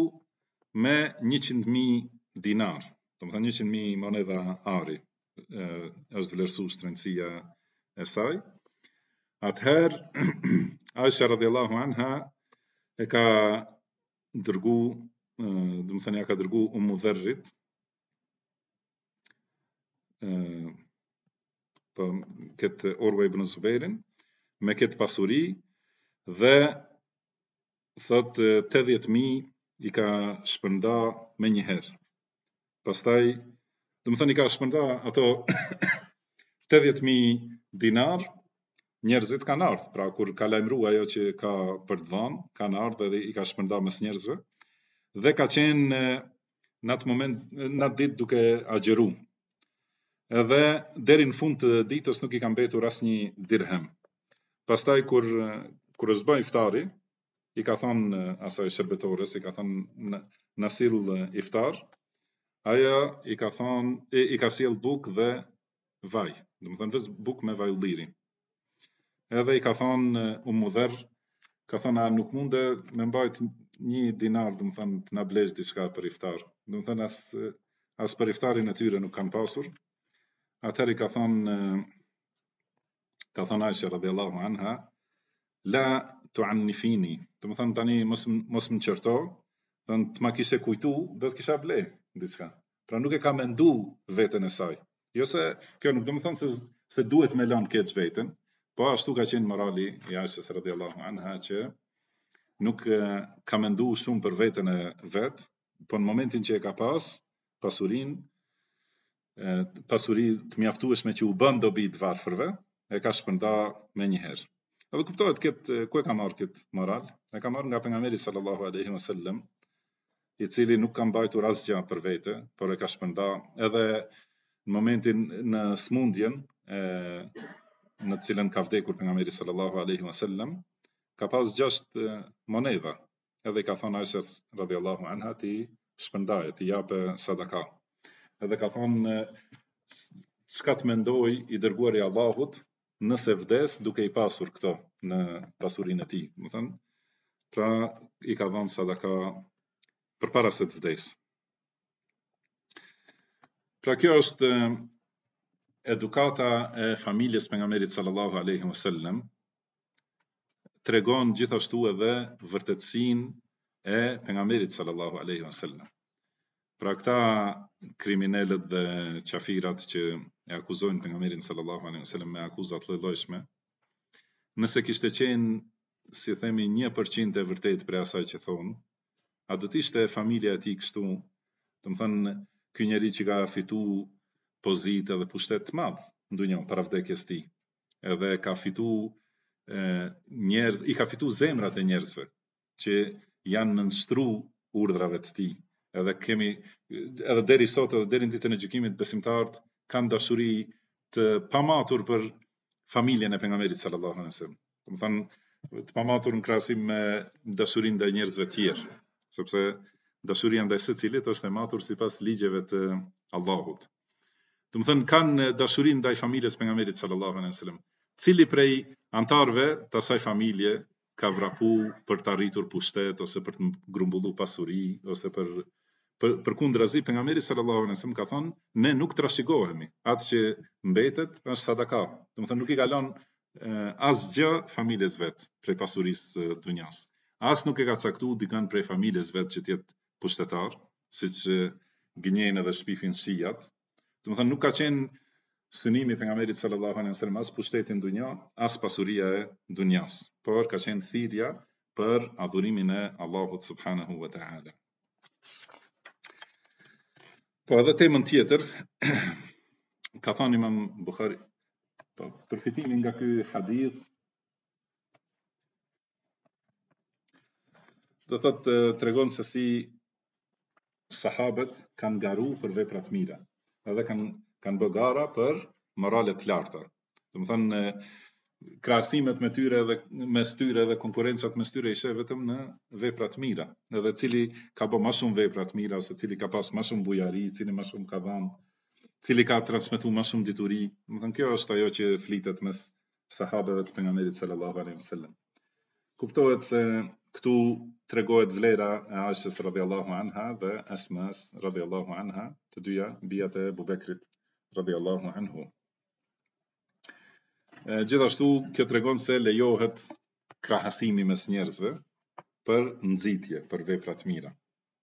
me 100.000 dinar, domethënë 100.000 moneda ari, është vlerësu shtrenjtësia e saj, atëherë, Aisha radiallahu anha, e ka dërgu, domethënë, ja ka dërgu Umu Dherrit, po këtë Urve ibn Zubejrin, me këtë pasuri, dhe thot 80.000 i ka shpërnda me njëherë. Pastaj, domethënë i ka shpërnda ato 80.000 dinar, njerëzit kanë ardhë, pra kur ka lajmru ajo që ka për të dhanë, kanë ardhë dhe i ka shpërnda mes njerëzve, dhe ka qenë në atë moment, në atë ditë duke agjeru. Edhe deri në fund të ditës nuk i ka mbetur asnjë dirhem. Pastaj, kur, kur është bë iftari, i ka thonë asaj shërbetores, i ka thonë na sill iftar, ajo i ka thonë, i, i ka sjellë bukë dhe vaj, domethënë veç bukë me vaj ulliri. Edhe i ka thonë Umu Dherr, ka thonë a nuk munde me mbajt një dinar, domethënë të na blesh diçka për iftar. Domethënë as, as për iftarin e tyre nuk kanë pasur. Atëherë i ka thonë, ka thonë Aisha radhiyallahu anha, la tu'annifini. Domethënë tani mos mos më qerto, thënë të ma kishe kujtu, do të kisha ble diçka. Pra nuk e ka mendu veten e saj. Jo se kjo nuk do të thonë se se duhet me lënë keq veten, po ashtu ka qenë morali i Aishës radhiyallahu anha që nuk ka mendu shumë për veten e vet, po në momentin që e ka pas pasurinë pasuri të mjaftueshme që u bën dobi të varfërve, e ka shpërnda me njëherë. Edhe kuptohet këtë, ku e ka marrë këtë moral? E ka marrë nga pengamberi sallallahu aleyhi wa sallam, i cili nuk ka mbajtur asgjë për vete, por e ka shpërnda edhe në momentin në smundjen e në të cilën ka vdekur pejgamberi sallallahu alaihi wasallam, ka pas gjasht moneda, edhe i ka thënë Aisha radhiyallahu anha t'i shpërndajë, t'i japë sadaka. Edhe ka thënë çka të mendojë i dërguari i Allahut nëse vdes duke i pasur këto në pasurinë e tij, domethënë, pra i ka dhënë sadaka përpara se të vdesë. Pra kjo është edukata e familjes pengamberit sallallahu aleyhi we sellem, tregon gjithashtu edhe vërtetësinë e pengamberit sallallahu aleyhi we sellem. Pra këta kriminelët dhe qafirat që e akuzojnë pejgamberin sallallahu alaihi wasallam me akuza të llojllojshme, nëse kishte qenë, si themi, një përqind e vërtet prej asaj që thonë, a do të ishte familja e tij kështu, domethënë, ky njeri që ka fitu pozitë edhe pushtet të madh në dunja, para vdekjes tij, edhe ka fitu njerëz, i ka fitu zemrat e njerëzve, që i janë nënshtru urdhrave të tij. Edhe kemi edhe deri sot edhe deri në ditën e gjykimit besimtarët kanë dashuri të pamatur për familjen e pejgamberit sallallahu alaihi wasallam. Domethënë të pamatur në krahasim me dashurinë ndaj njerëzve të tjerë, sepse dashuria ndaj secilit është e matur sipas ligjeve të Allahut. Domethënë kanë dashuri ndaj familjes pejgamberit sallallahu alaihi wasallam. Cili prej antarëve të asaj familje ka vrapu për të arritur pushtet ose për të grumbullu pasuri ose për për përkundrazi pejgamberi sallallahu alajhi wasallam ka thonë ne nuk trashëgohemi atë që mbetet është sadaka domethënë nuk i ka lon asgjë familjes vet prej pasurisë dunjas as nuk e ka caktu dikën prej familjes vet që të jetë pushtetar siç gënjejnë edhe shpifin shijat Domethënë nuk ka qenë synimi i pejgamberit sallallahu alaihi wasallam as pushteti në dunja, as pasuria e dunjas, por ka qenë thirrja për adhurimin e Allahut subhanahu wa taala. Po edhe temën tjetër ka thanë Imam Buhari, po përfitimi nga ky hadith Do thot tregon se si sahabët kanë garu për vepra të mira, edhe kanë kanë bë gara për morale të larta. Domethënë krahasimet me tyre dhe mes tyre edhe konkurrencat mes tyre i sheh vetëm në vepra të mira. Edhe cili ka bo ma shumë vepra të mira ose cili ka pas ma shumë bujari, cili ma shumë ka dhanë, cili ka transmetu ma shumë dituri, domethënë kjo është ajo që flitet mes sahabeve të pejgamberit sallallahu alaihi wasallam. Kuptohet se këtu tregohet vlera e Aishës radhiyallahu anha dhe Esmas radhiyallahu anha, të dyja bijat e Abu Bekrit radhiyallahu anhu. Gjithashtu kjo tregon se lejohet krahasimi mes njerëzve për nxitje, për vepra të mira.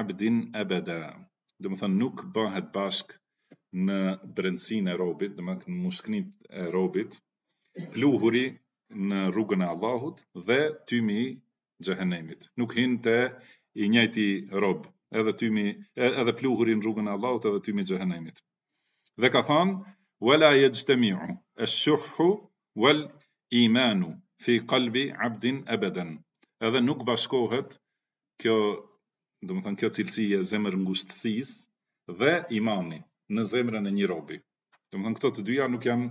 abdin ebeda, domethënë nuk bëhet bashkë në brendësinë e robit, domethënë në mushknit e robit, pluhuri në rrugën e Allahut dhe tymi i xhehenemit. Nuk hyn te i njëjti rob, edhe tymi edhe pluhuri në rrugën e Allahut edhe tymi i xhehenemit. Dhe ka thënë wala yajtami'u ash-shuhhu wal imanu fi qalbi 'abdin ebeden. Edhe nuk bashkohet kjo domethënë kjo cilësi e zemërngushtësisë dhe imani në zemrën e një robi. Domethënë këto të dyja nuk janë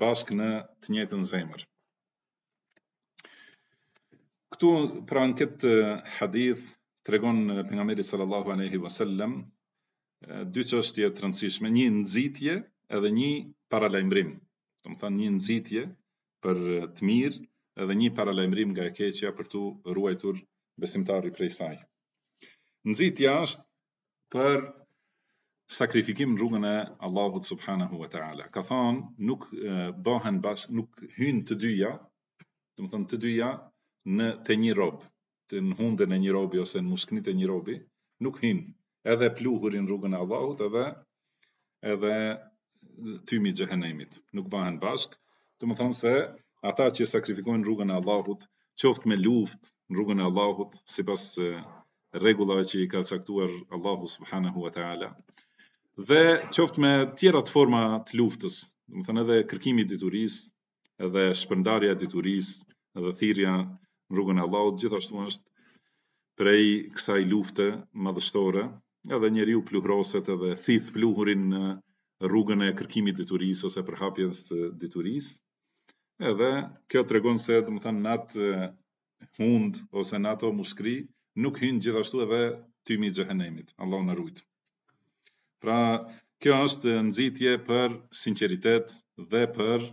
bashkë në të njëjtën zemër. Këtu pra në këtë hadith tregon pejgamberi sallallahu aleyhi vësallem dy çështje të rëndësishme, një nxitje edhe një paralajmërim. Domethënë një nxitje për të mirë dhe një paralajmërim nga e keqja për t'u ruajtur besimtari prej saj. Nxitja është për sakrifikim në rrugën e Allahut subhanahu wa taala. Ka thënë nuk bëhen bashkë, nuk hyjnë të dyja, domethënë të dyja te një rob. të në hundën e një robi ose në mushknitë e një robi, nuk hyn. Edhe pluhuri në rrugën e Allahut, edhe edhe tymi i xhehenemit. Nuk bëhen bashkë. Domethënë se ata që sakrifikojnë në rrugën e Allahut, qoftë me luftë në rrugën e Allahut, sipas rregullave që i ka caktuar Allahu subhanahu wa taala. Dhe qoftë me tjerat forma të luftës, domethënë edhe kërkimi i diturisë, edhe shpërndarja e diturisë dhe thirrja në rrugën e Allahut gjithashtu është prej kësaj lufte madhështore, edhe njeriu pluhroset edhe thith pluhurin në rrugën e kërkimit të diturisë ose përhapjes së diturisë. Edhe kjo tregon se, domethënë, në atë hundë ose në ato mushkri nuk hyn gjithashtu edhe tymi i xhehenemit. Allahu na ruajt. Pra, kjo është nxitje për sinqeritet dhe për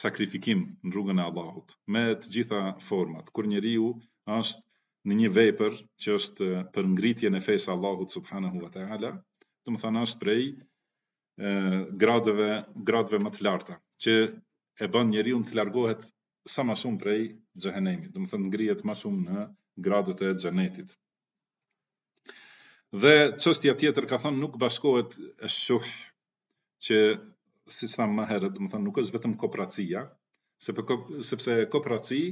sakrifikim në rrugën e Allahut, me të gjitha format. Kur njeriu është në një vepër që është për ngritjen e fesë së Allahut subhanahu wa taala, domethënë është prej gradëve gradëve më të larta që e bën njeriun të largohet sa më shumë prej xhehenemit, domethënë ngrihet më shumë në gradët e xhenetit. Dhe çështja tjetër ka thënë nuk bashkohet esh-shuh që siç thamë më herët, domethënë nuk është vetëm kopracia, sepse sepse kopraci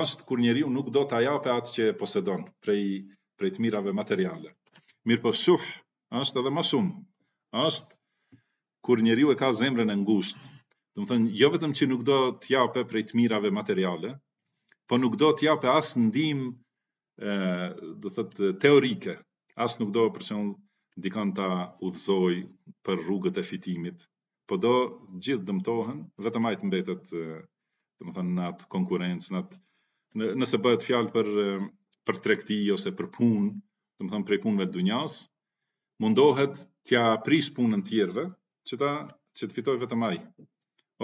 është kur njeriu nuk do ta japë atë që posedon prej prej të mirave materiale. Mirpo shuh është edhe më shumë. Është kur njeriu e ka zemrën e ngushtë, domethënë jo vetëm që nuk do të japë prej të mirave materiale, po nuk do të japë as ndihmë ë do të thotë teorike, as nuk do për shembull dikon ta udhëzoj për rrugët e fitimit, po do të gjithë të dëmtohen, vetëm ai të mbetet domethënë në atë konkurrencë, në atë nëse bëhet fjalë për për tregti ose për punë, domethënë prej punëve të dunjas, mundohet t'ja prish punën të tjerëve, që të që të fitojë vetëm ai.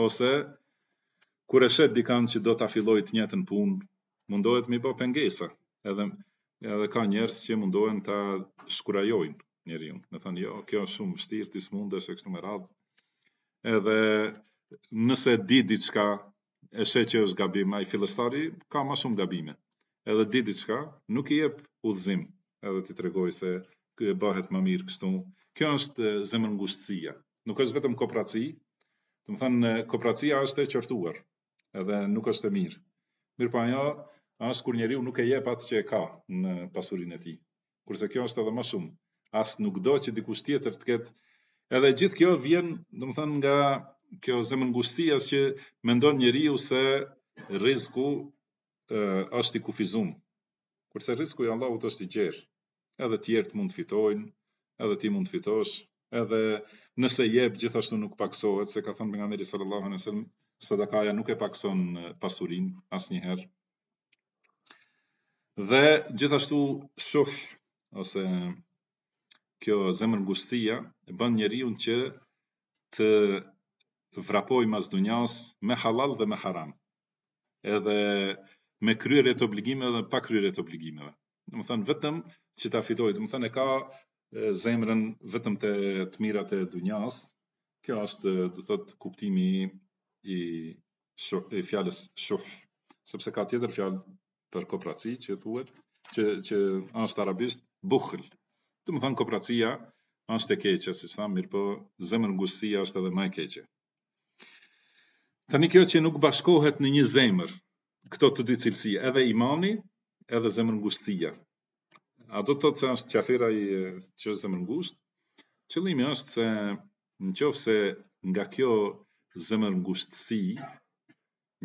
Ose kur e sheh dikand që do ta fillojë të njëjtën punë, mundohet me bë pengesa. Edhe edhe ka njerëz që mundohen ta shkurajojnë njeriun. Me thënë, jo, kjo është shumë vështirë, ti s'mundesh e kështu me radhë. Edhe nëse di diçka, e sheh që është gabim, ai fillestari ka më shumë gabime. Edhe di diçka, nuk i jep udhëzim, edhe t'i tregojë se bëhet më mirë kështu. Kjo është zemërngushtësia. Nuk është vetëm kopraci, domethënë, kopracia është e qortuar, edhe nuk është e mirë. Mirëpo ajo është kur njeriu nuk e jep atë që e ka në pasurinë e tij. kurse kjo është edhe më shumë. As nuk do që dikush tjetër të ketë edhe gjithë kjo vjen, domethënë nga kjo zemërngushtësia që mendon njeriu se rrizku është i kufizuar. Kurse rrizku i Allahut është i gjerë. Edhe të tjerët mund të fitojnë, edhe ti mund të fitosh, edhe nëse jep gjithashtu nuk pakësohet, se ka thënë pejgamberi sallallahu alajhi wasallam, sadakaja nuk e pakëson pasurinë asnjëherë. Dhe gjithashtu shuh ose kjo zemërngushtia e bën njeriun që të vrapojë mas dunjas me halal dhe me haram. Edhe me kryerje të obligimeve dhe pa kryerje të obligimeve. domethënë vetëm që ta fitojë, domethënë e ka zemrën vetëm te të mirat e dunjas. Kjo është do të thotë kuptimi i shuh, i fjalës shuh, sepse ka tjetër fjalë për kopraci që thuhet që që është arabisht bukhl. Domethënë kopracia është e keqe, siç thamë, mirëpo zemërngushtësia është edhe më e keqe. Tani kjo që nuk bashkohet në një zemër, këto të dyja cilësi, edhe imani, edhe zemërngushtësia. A do të thotë se është qafir ai që është zemërngusht? Qëllimi është se në qoftë se nga kjo zemërngushtësi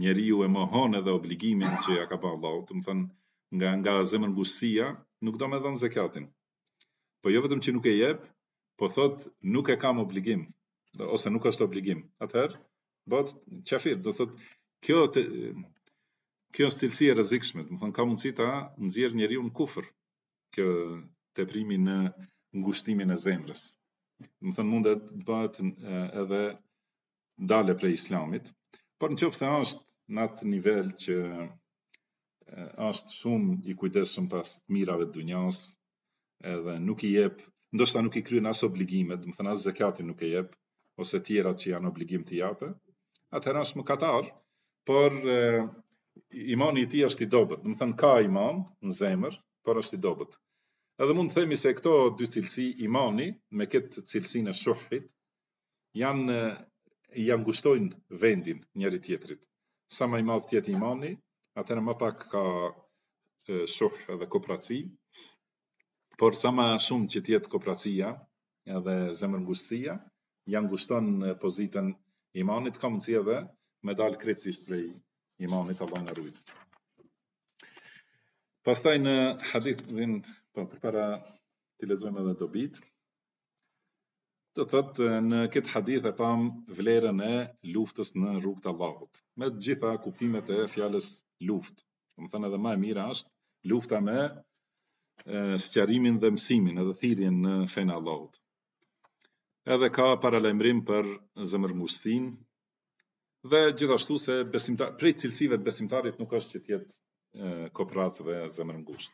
njeriu e mohon edhe obligimin që ja ka ba Allahu, domethënë nga nga zemërngushtësia, nuk do me dhon zekatin. Po jo vetëm që nuk e jep, po thotë nuk e kam obligim, ose nuk është obligim. Atëherë Bëhet qafir, do thotë kjo të, kjo është cilësi e rrezikshme, domethënë ka mundësi ta nxjerr njeriun në kufër. Kjo teprimi në ngushtimin e zemrës. Domethënë mundet të bëhet edhe dalje prej islamit, por në qoftë se është në atë nivel që është shumë i kujdesshëm pas të mirave të dunjas, edhe nuk i jep, ndoshta nuk i kryen as obligimet, domethënë as zekatin nuk e jep, ose tjerat që janë obligim t'i japë, atëherë është mëkatar, por imani i tij është i dobët, domethënë ka iman në zemër, por është i dobët. Edhe mund të themi se këto dy cilësi, imani me këtë cilësinë e shuhit, janë ja ngushtojnë vendin njëri tjetrit. Sa më i madh të jetë imani, atëherë më pak ka shuh dhe koprraci. Por sa më shumë që të jetë koprracia edhe zemërngushtësia, ja ngushton pozitën imanit, ka mundësi edhe me dal krejtësisht prej imanit Allahu na ruajt. Pastaj në hadithin, po përpara t'i lexojmë edhe dobitë. Do të thotë në këtë hadith e pam vlerën e luftës në rrugë të Allahut. Me të gjitha kuptimet e fjalës luftë. Domethënë edhe më e mira është lufta me sqarimin dhe mësimin edhe thirrjen në fenë e Allahut. Edhe ka paralajmërim për zemërngushtësinë dhe gjithashtu se besimtar prej cilësive të besimtarit nuk është që të jetë koprrac dhe zemërngusht.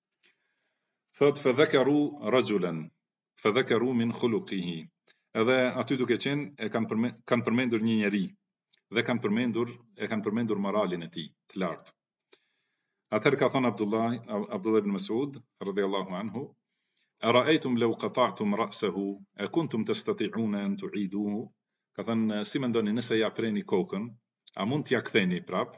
Thotë fe dhekaru raxhulen fe dhekaru min khuluqihi edhe aty duke qenë e kanë përme, kanë përmendur një njeri dhe kanë përmendur e kanë përmendur moralin e tij të lartë. Atëherë ka thënë Abdullah Abdullah ibn Mas'ud radhiyallahu anhu Ara'aytum law qata'tum ra'sahu a kuntum tastati'una an tu'iduhu ka thënë si mendoni nëse ja preni kokën a mund t'ja ktheni prap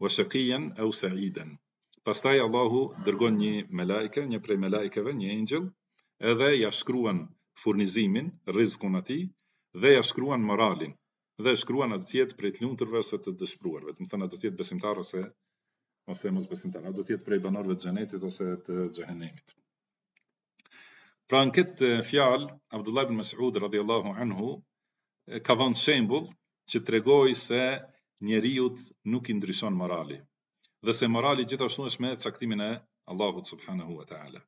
wa shaqiyan aw sa'idan. Pastaj Allahu dërgon një melaike, një prej melaikeve, një engjëll, edhe ia shkruan furnizimin, rrizkun atij dhe ia shkruan moralin dhe e shkruan a do të jetë prej të lumturve ose të dëshpëruarve, domethënë a do të jetë besimtar ose ose mosbesimtar, a do të jetë prej banorëve të xhenetit ose të xhehenemit. Pra në këtë fjalë, Abdullah ibn Mas'ud radhiyallahu anhu ka dhënë shembull që tregojë se njeriut nuk i ndryshon morali dhe se morali gjithashtu është me caktimin e Allahut subhanahu wa taala.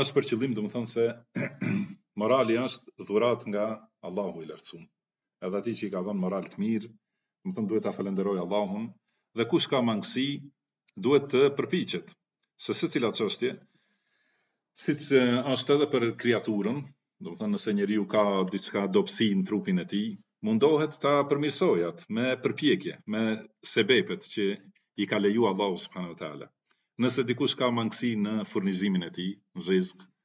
Është për qëllim, domethënë se morali është dhuratë nga Allahu i lartësuar. edhe atij që i ka dhënë moral të mirë, domethënë duhet ta falënderojë Allahun dhe kush ka mangësi duhet të përpiqet se secila çështje siç është edhe për kreaturën, domethënë nëse njeriu ka diçka dobësi në trupin e tij, mundohet ta përmirësojë atë me përpjekje, me sebepet që i ka leju Allahu subhanahu wa taala. Nëse dikush ka mangësi në furnizimin e tij, në rrizk,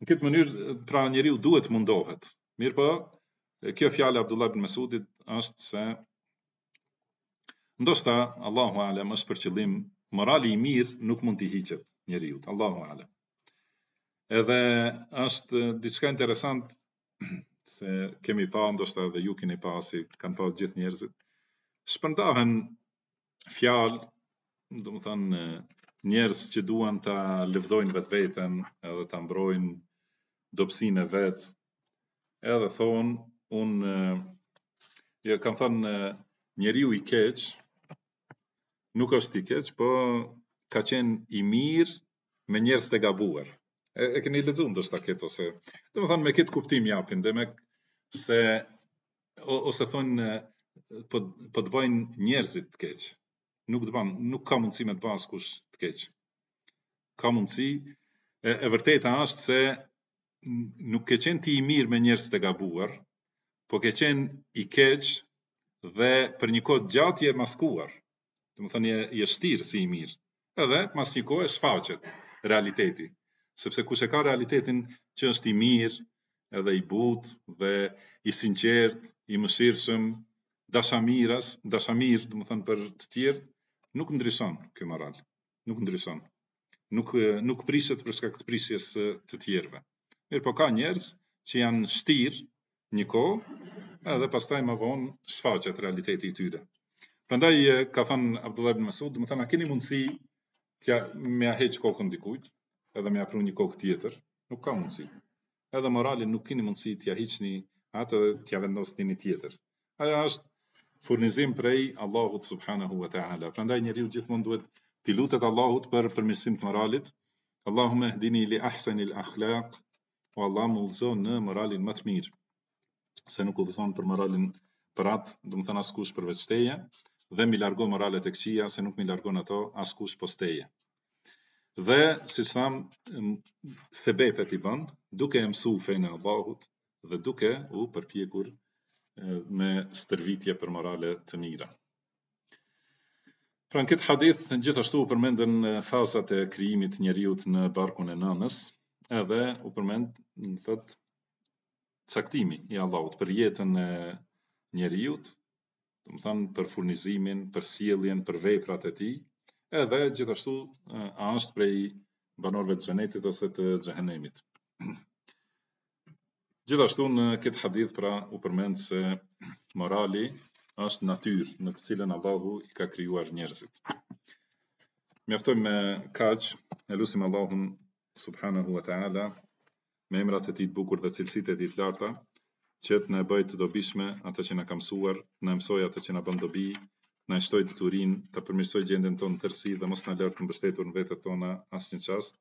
Në këtë mënyrë, pra njeriu duhet të mundohet. Mirëpo, kjo fjalë e Abdullah ibn Mesudit është se ndoshta Allahu alem është për qëllim morali i mirë nuk mund t'i hiqet njeriut. Allahu alem. Edhe është diçka interesant se kemi pa ndoshta edhe ju keni pa si kanë pa gjithë njerëzit. Shpërndahen fjalë, domethënë, njerëz që duan ta lëvdojnë vetveten edhe ta mbrojnë dobësinë e vet, edhe thonë, unë, jo, kam thënë, njeriu i keq, nuk është i keq, po ka qenë i mirë me njerëz të gabuar. E, e keni lexu ndoshta këtë ose, domethënë me këtë kuptim japin, demek se ose thonë po po të bëjnë njerëzit të keq. Nuk të ban, nuk ka mundësi me të ba askush të keq. Ka mundësi e, e vërteta është se nuk ke qenë ti i mirë me njerëz të gabuar, po ke qenë i keq dhe për një kohë të gjatë je maskuar. Domethënë je je shtir si i mirë. Edhe mas një kohe shfaqet realiteti, sepse kush e ka realitetin që është i mirë, edhe i butë dhe i sinqertë, i mëshirshëm, dashamirës, dashamir, domethënë për të tjerët, nuk ndryshon ky moral. Nuk ndryshon. nuk nuk prishet për shkak të prishjes së të tjerëve. Mirëpo ka njerëz që janë shtir një kohë, edhe pastaj ma vonë shfaqet realiteti i tyre. Prandaj ka thënë Abdullah ibn Mas'ud, domethënë a keni mundësi t'ja me ja hek kokën dikujt, edhe me ja pru një kokë tjetër, nuk ka mundësi. edhe moralin nuk kini mundësi t'ia hiqni atë dhe t'ia vendosni një tjetër. Ajo është furnizim prej Allahut subhanahu wa ta'ala. Prandaj njeriu gjithmonë duhet t'i lutet Allahut për përmirësim të moralit. Allahumma ihdini li ahsanil akhlaq. O Allah, më udhëzo në moralin ma të mirë. se nuk udhëzon për moralin për atë, domethënë askush përveç teje, dhe m'i largo moralet e këqija se nuk m'i largon ato askush pos teje. Dhe siç thamë, sebepet i bën duke e mësuar fenë e Allahut dhe duke u përpjekur me stërvitje për morale të mira. Pra në këtë hadith gjithashtu u përmendën fazat e krijimit të njeriut në barkun e nanës, edhe u përmend, thotë, caktimi i Allahut për jetën e njeriut, domethënë për furnizimin, për sjelljen, për veprat e tij, edhe gjithashtu a është prej banorëve të xhenetit ose të xhehenemit. Gjithashtu në këtë hadith pra u përmend se morali është natyrë në të cilën Allahu i ka krijuar njerëzit. Mjaftojmë me kaq, e lusim Allahun subhanahu wa taala me emrat e tij të bukur dhe cilësitë e tij të larta, që të na e bëjë të dobishme atë që na ka mësuar, të na e mësojë atë që na bën dobi, të na e shtojë diturinë, ta përmirësojë gjendjen tonë në tërësi dhe mos na lërë të mbështetur në vetet tona asnjë çast.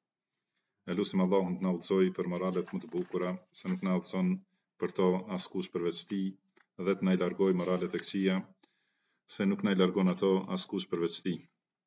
E lusim Allahun të na udhëzojë për moralet më të bukura, se nuk na udhëzon për to askush përveç tij, dhe të na i largojë moralet e këqija, se nuk na i largon ato askush përveç tij.